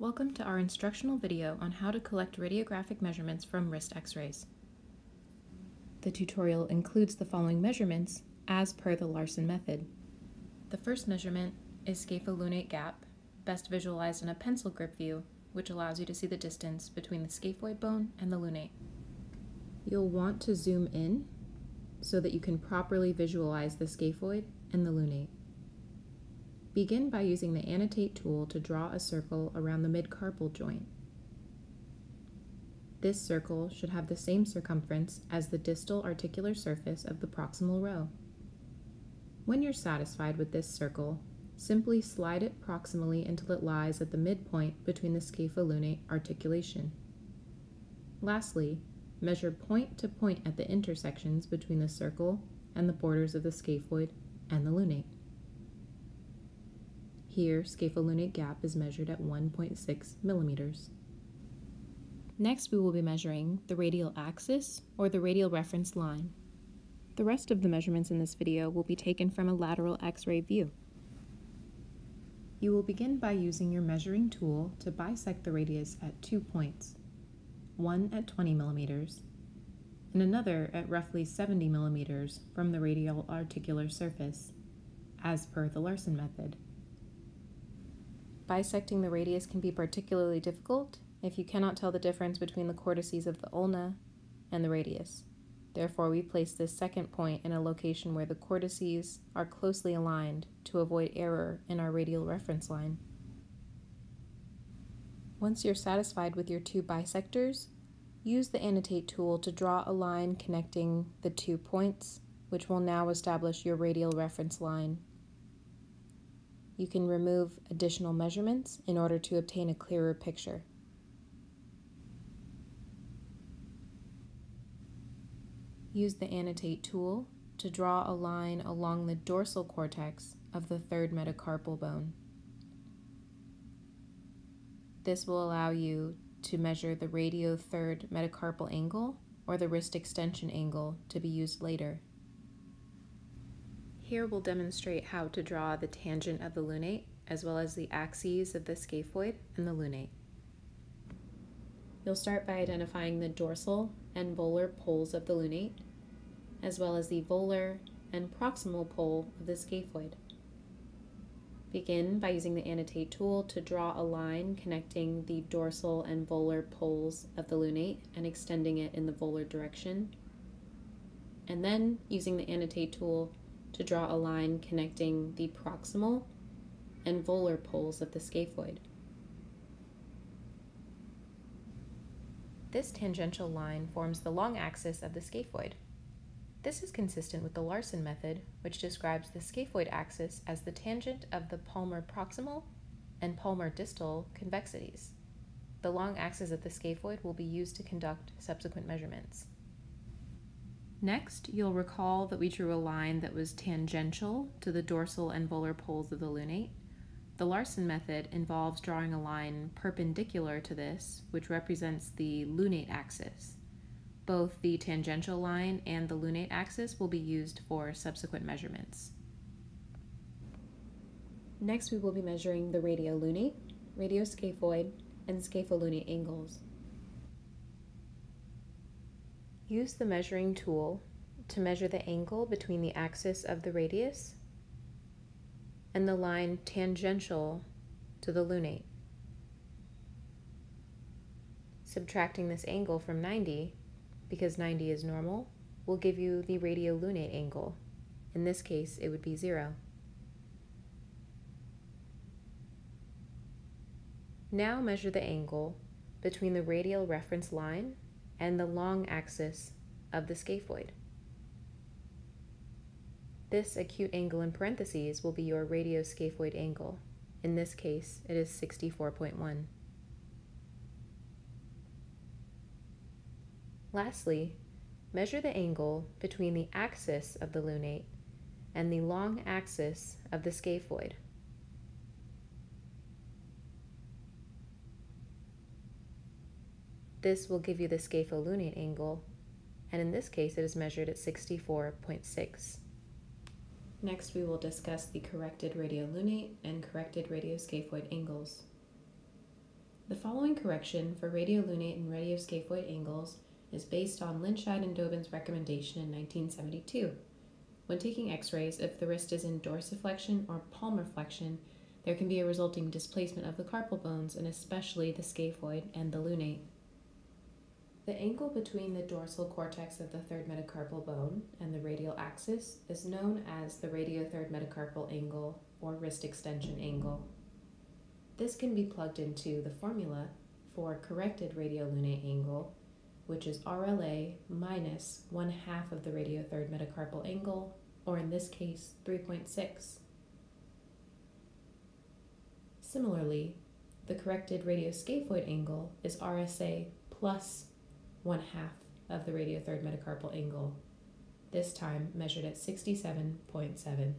Welcome to our instructional video on how to collect radiographic measurements from wrist x-rays. The tutorial includes the following measurements as per the Larsen method. The first measurement is scapholunate gap, best visualized in a pencil grip view, which allows you to see the distance between the scaphoid bone and the lunate. You'll want to zoom in so that you can properly visualize the scaphoid and the lunate. Begin by using the annotate tool to draw a circle around the midcarpal joint. This circle should have the same circumference as the distal articular surface of the proximal row. When you're satisfied with this circle, simply slide it proximally until it lies at the midpoint between the scapholunate articulation. Lastly, measure point to point at the intersections between the circle and the borders of the scaphoid and the lunate. Here, scapholunate gap is measured at 1.6 millimeters. Next, we will be measuring the radial axis, or the radial reference line. The rest of the measurements in this video will be taken from a lateral x-ray view. You will begin by using your measuring tool to bisect the radius at two points, one at 20 millimeters and another at roughly 70 millimeters from the radial articular surface, as per the Larsen method. Bisecting the radius can be particularly difficult if you cannot tell the difference between the cortices of the ulna and the radius. Therefore, we place this second point in a location where the cortices are closely aligned to avoid error in our radial reference line. Once you're satisfied with your two bisectors, use the annotate tool to draw a line connecting the two points, which will now establish your radial reference line you can remove additional measurements in order to obtain a clearer picture. Use the Annotate tool to draw a line along the dorsal cortex of the third metacarpal bone. This will allow you to measure the radio third metacarpal angle or the wrist extension angle to be used later. Here we'll demonstrate how to draw the tangent of the lunate as well as the axes of the scaphoid and the lunate. You'll start by identifying the dorsal and volar poles of the lunate, as well as the volar and proximal pole of the scaphoid. Begin by using the annotate tool to draw a line connecting the dorsal and volar poles of the lunate and extending it in the volar direction. And then, using the annotate tool, to draw a line connecting the proximal and volar poles of the scaphoid. This tangential line forms the long axis of the scaphoid. This is consistent with the Larsen method, which describes the scaphoid axis as the tangent of the palmar proximal and palmar distal convexities. The long axis of the scaphoid will be used to conduct subsequent measurements. Next, you'll recall that we drew a line that was tangential to the dorsal and volar poles of the lunate. The Larsen method involves drawing a line perpendicular to this, which represents the lunate axis. Both the tangential line and the lunate axis will be used for subsequent measurements. Next, we will be measuring the radiolunate, radioscaphoid, and scapholunate angles. Use the measuring tool to measure the angle between the axis of the radius and the line tangential to the lunate. Subtracting this angle from 90, because 90 is normal, will give you the radiolunate angle. In this case, it would be zero. Now measure the angle between the radial reference line and the long axis of the scaphoid. This acute angle in parentheses will be your radioscaphoid angle. In this case, it is 64.1. Lastly, measure the angle between the axis of the lunate and the long axis of the scaphoid. This will give you the scapholunate angle, and in this case it is measured at 64.6. Next we will discuss the corrected radiolunate and corrected radioscaphoid angles. The following correction for radiolunate and radioscaphoid angles is based on Linscheid and Dobyns' recommendation in 1972. When taking x-rays, if the wrist is in dorsiflexion or palmarflexion, there can be a resulting displacement of the carpal bones and especially the scaphoid and the lunate. The angle between the dorsal cortex of the third metacarpal bone and the radial axis is known as the radiothird metacarpal angle or wrist extension angle. This can be plugged into the formula for corrected radiolunate angle, which is RLA minus one half of the radiothird metacarpal angle, or in this case, 3.6. Similarly, the corrected radioscaphoid angle is RSA plus one half of the radiothird metacarpal angle, this time measured at 67.7.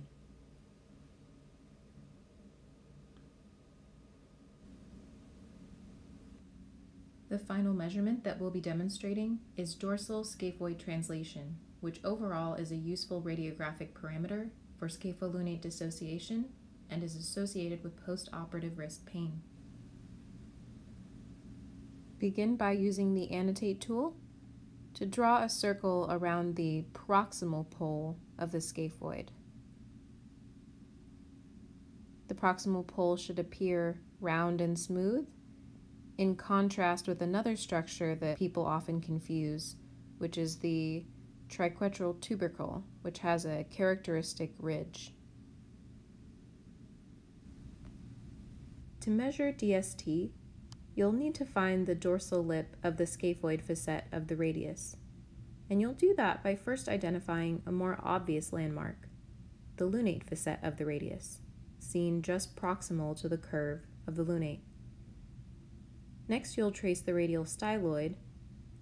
The final measurement that we'll be demonstrating is dorsal scaphoid translation, which overall is a useful radiographic parameter for scapholunate dissociation and is associated with postoperative wrist pain. Begin by using the annotate tool to draw a circle around the proximal pole of the scaphoid. The proximal pole should appear round and smooth in contrast with another structure that people often confuse, which is the triquetral tubercle, which has a characteristic ridge. To measure DST, you'll need to find the dorsal lip of the scaphoid facet of the radius. And you'll do that by first identifying a more obvious landmark, the lunate facet of the radius, seen just proximal to the curve of the lunate. Next, you'll trace the radial styloid,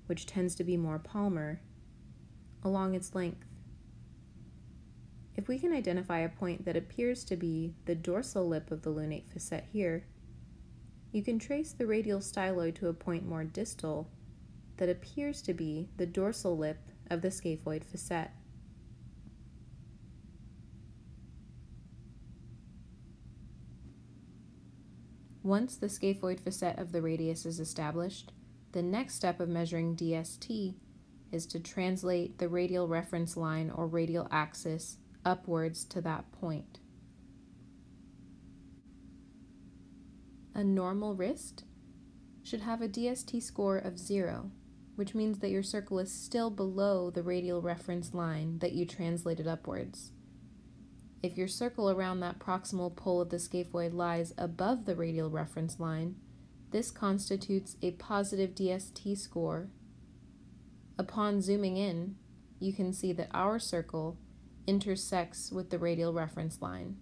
which tends to be more palmar, along its length. If we can identify a point that appears to be the dorsal lip of the lunate facet here, you can trace the radial styloid to a point more distal that appears to be the dorsal lip of the scaphoid facet. Once the scaphoid facet of the radius is established, the next step of measuring DST is to translate the radial reference line or radial axis upwards to that point. A normal wrist should have a DST score of 0, which means that your circle is still below the radial reference line that you translated upwards. If your circle around that proximal pole of the scaphoid lies above the radial reference line, this constitutes a positive DST score. Upon zooming in, you can see that our circle intersects with the radial reference line.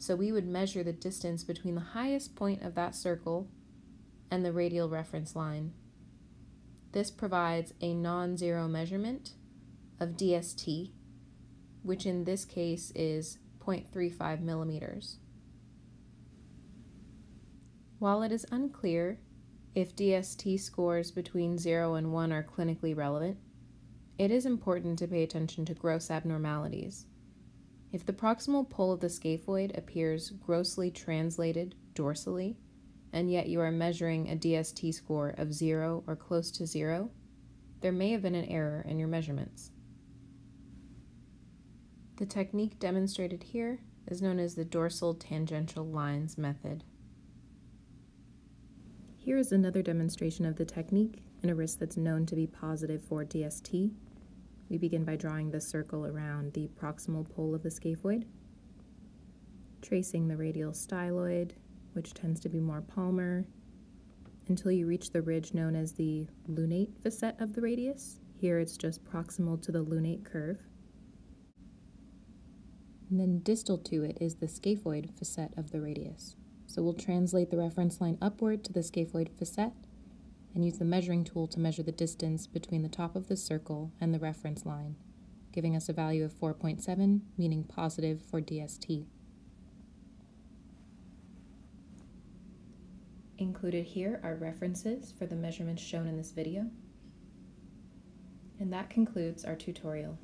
So we would measure the distance between the highest point of that circle and the radial reference line. This provides a non-zero measurement of DST which in this case is 0.35 millimeters. While it is unclear if DST scores between 0 and 1 are clinically relevant, it is important to pay attention to gross abnormalities. If the proximal pole of the scaphoid appears grossly translated dorsally, and yet you are measuring a DST score of 0 or close to 0, there may have been an error in your measurements. The technique demonstrated here is known as the dorsal tangential lines method. Here is another demonstration of the technique in a wrist that's known to be positive for DST. We begin by drawing the circle around the proximal pole of the scaphoid, tracing the radial styloid, which tends to be more palmar, until you reach the ridge known as the lunate facet of the radius. Here it's just proximal to the lunate curve and then distal to it is the scaphoid facet of the radius. So we'll translate the reference line upward to the scaphoid facet and use the measuring tool to measure the distance between the top of the circle and the reference line, giving us a value of 4.7, meaning positive for DST. Included here are references for the measurements shown in this video. And that concludes our tutorial.